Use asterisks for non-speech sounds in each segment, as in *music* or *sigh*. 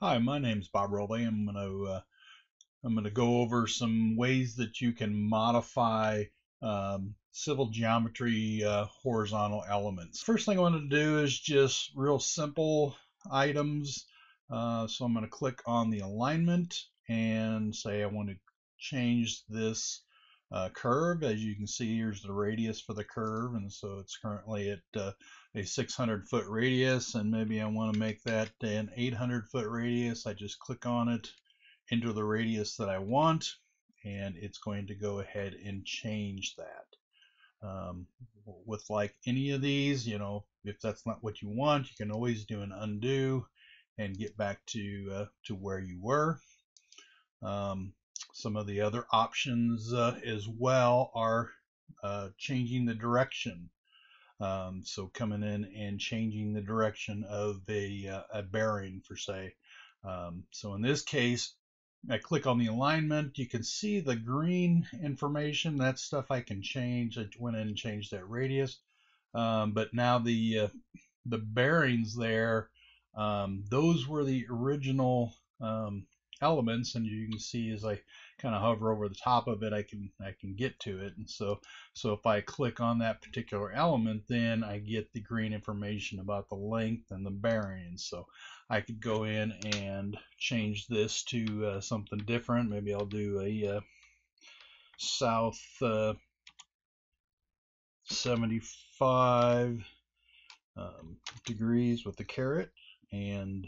Hi, my name's Bob Rowley. I'm going to uh, I'm going to go over some ways that you can modify um, civil geometry uh, horizontal elements. First thing I want to do is just real simple items. Uh, so I'm going to click on the alignment and say I want to change this uh, curve. As you can see, here's the radius for the curve, and so it's currently at uh, a 600 foot radius, and maybe I want to make that an 800 foot radius. I just click on it, enter the radius that I want, and it's going to go ahead and change that. Um, with like any of these, you know, if that's not what you want, you can always do an undo and get back to uh, to where you were. Um, some of the other options uh, as well are uh, changing the direction. Um, so coming in and changing the direction of a, uh, a bearing for say. Um, so in this case, I click on the alignment. You can see the green information. That's stuff I can change. I went in and changed that radius. Um, but now the uh, the bearings there, um, those were the original um, elements and you can see as I kind of hover over the top of it I can I can get to it. And so so if I click on that particular element then I get the green information about the length and the bearing. So I could go in and change this to uh, something different. Maybe I'll do a uh, south uh, 75 um, degrees with the caret and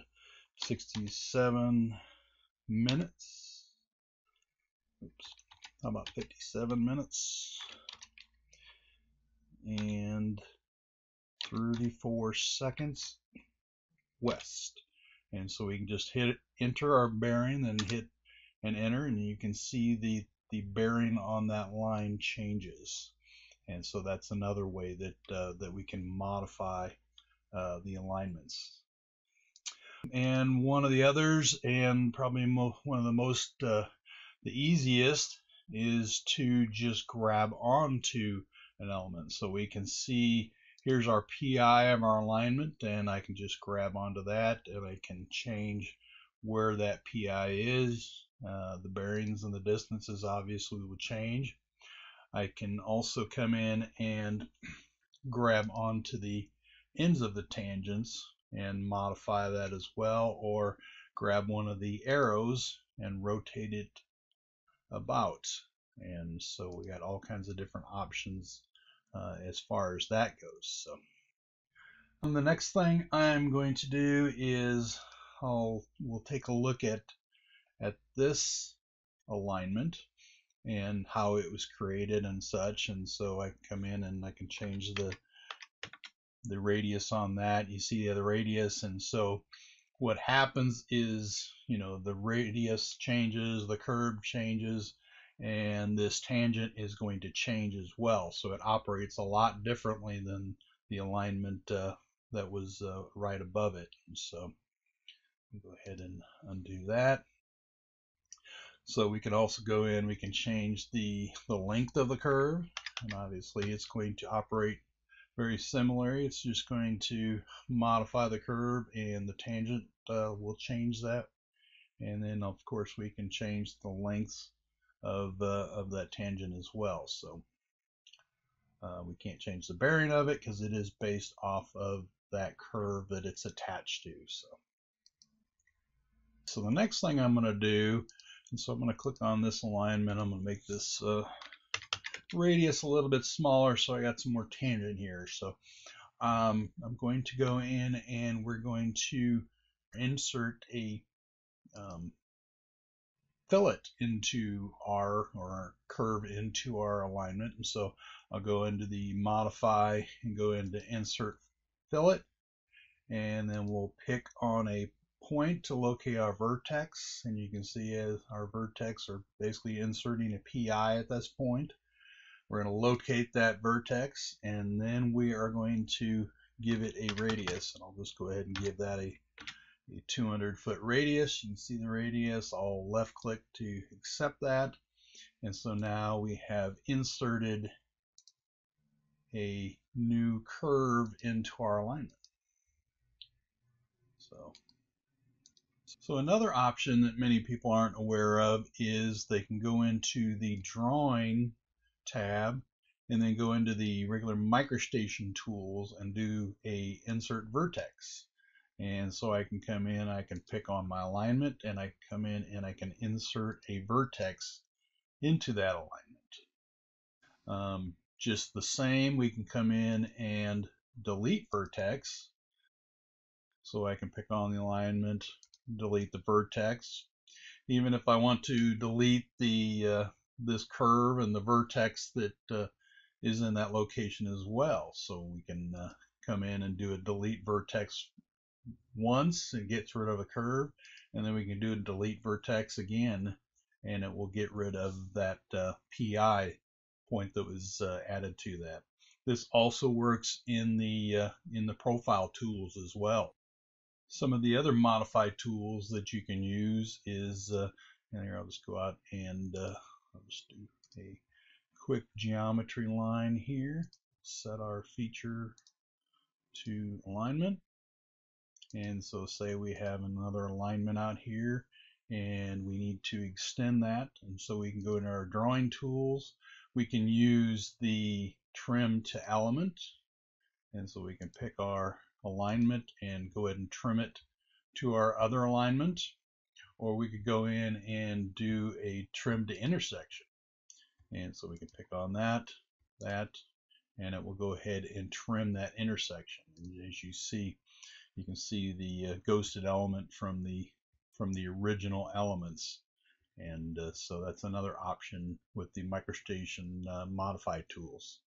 67 minutes. Oops, how about 57 minutes? And 34 seconds west. And so we can just hit enter our bearing, then hit and enter, and you can see the, the bearing on that line changes. And so that's another way that, uh, that we can modify uh, the alignments. And one of the others, and probably one of the most, uh, the easiest, is to just grab onto an element. So we can see here's our PI of our alignment, and I can just grab onto that, and I can change where that PI is. Uh, the bearings and the distances obviously will change. I can also come in and *clears throat* grab onto the ends of the tangents and modify that as well or grab one of the arrows and rotate it about and so we got all kinds of different options uh, as far as that goes so and the next thing I'm going to do is I'll we'll take a look at at this alignment and how it was created and such and so I come in and I can change the the radius on that. You see the other radius, and so what happens is, you know, the radius changes, the curve changes, and this tangent is going to change as well. So it operates a lot differently than the alignment uh, that was uh, right above it. So go ahead and undo that. So we can also go in, we can change the, the length of the curve, and obviously it's going to operate very similar. It's just going to modify the curve and the tangent uh, will change that. And then of course we can change the length of, uh, of that tangent as well. So uh, we can't change the bearing of it because it is based off of that curve that it's attached to. So, so the next thing I'm going to do, and so I'm going to click on this alignment. I'm going to make this uh, radius a little bit smaller so I got some more tangent here. So um, I'm going to go in and we're going to insert a um, fillet into our or our curve into our alignment. And so I'll go into the modify and go into insert fillet and then we'll pick on a point to locate our vertex and you can see as our vertex are basically inserting a PI at this point. We're going to locate that vertex and then we are going to give it a radius. And I'll just go ahead and give that a, a 200 foot radius. You can see the radius. I'll left click to accept that. And so now we have inserted a new curve into our alignment. So So another option that many people aren't aware of is they can go into the drawing tab and then go into the regular MicroStation tools and do a insert vertex. And so I can come in, I can pick on my alignment and I come in and I can insert a vertex into that alignment. Um, just the same, we can come in and delete vertex. So I can pick on the alignment, delete the vertex. Even if I want to delete the uh, this curve and the vertex that uh, is in that location as well. So we can uh, come in and do a delete vertex once and gets rid of a curve and then we can do a delete vertex again and it will get rid of that uh, PI point that was uh, added to that. This also works in the uh, in the profile tools as well. Some of the other modified tools that you can use is, uh, and here I'll just go out and uh, I'll just do a quick geometry line here. Set our feature to alignment. And so say we have another alignment out here and we need to extend that. And so we can go into our drawing tools. We can use the trim to element. And so we can pick our alignment and go ahead and trim it to our other alignment. Or we could go in and do a trim to intersection. And so we can pick on that, that, and it will go ahead and trim that intersection. And as you see, you can see the uh, ghosted element from the from the original elements. And uh, so that's another option with the MicroStation uh, modify tools.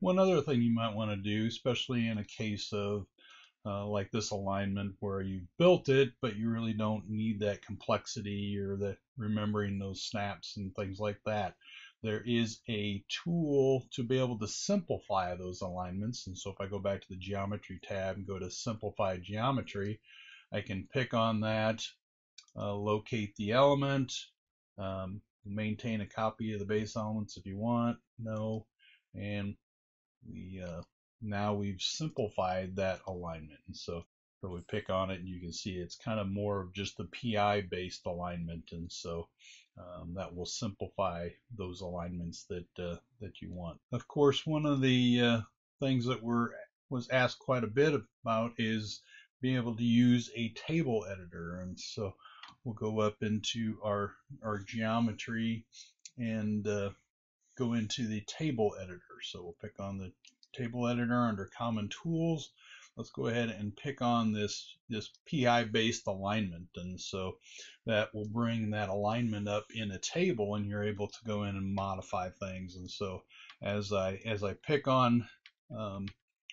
One other thing you might want to do, especially in a case of uh, like this alignment where you've built it, but you really don't need that complexity or the remembering those snaps and things like that. There is a tool to be able to simplify those alignments. And so if I go back to the geometry tab and go to simplify geometry, I can pick on that, uh, locate the element, um, maintain a copy of the base elements if you want, no, and we uh, now we've simplified that alignment. And so, so we pick on it and you can see it's kind of more of just the PI based alignment. And so um, that will simplify those alignments that uh, that you want. Of course, one of the uh, things that were was asked quite a bit about is being able to use a table editor. And so we'll go up into our our geometry and uh, go into the table editor. So we'll pick on the table editor under common tools. Let's go ahead and pick on this, this PI based alignment. And so that will bring that alignment up in a table and you're able to go in and modify things. And so as I, as I pick on um,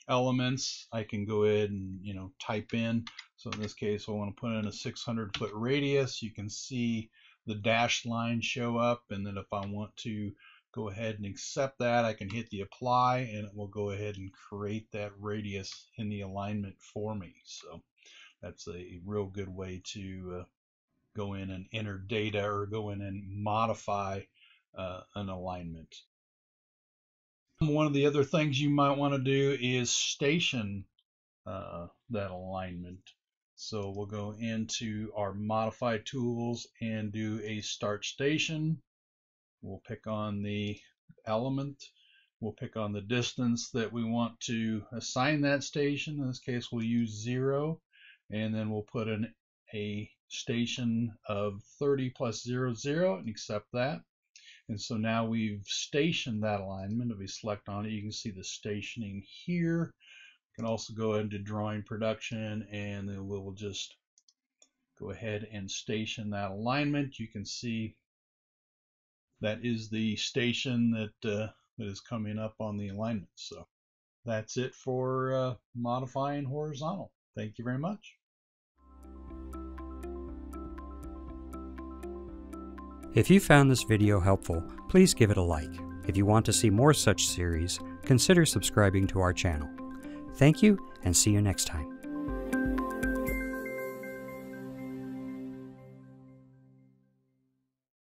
elements, I can go ahead and, you know, type in. So in this case, I want to put in a 600 foot radius. You can see the dashed line show up. And then if I want to go ahead and accept that. I can hit the apply and it will go ahead and create that radius in the alignment for me. So that's a real good way to uh, go in and enter data or go in and modify uh, an alignment. One of the other things you might want to do is station uh, that alignment. So we'll go into our modify tools and do a start station. We'll pick on the element. We'll pick on the distance that we want to assign that station. In this case, we'll use zero. And then we'll put in a station of 30 plus 0, 0 and accept that. And so now we've stationed that alignment. If we select on it, you can see the stationing here. You can also go into drawing production and then we'll just go ahead and station that alignment. You can see that is the station that, uh, that is coming up on the alignment. So that's it for uh, modifying horizontal. Thank you very much. If you found this video helpful, please give it a like. If you want to see more such series, consider subscribing to our channel. Thank you and see you next time.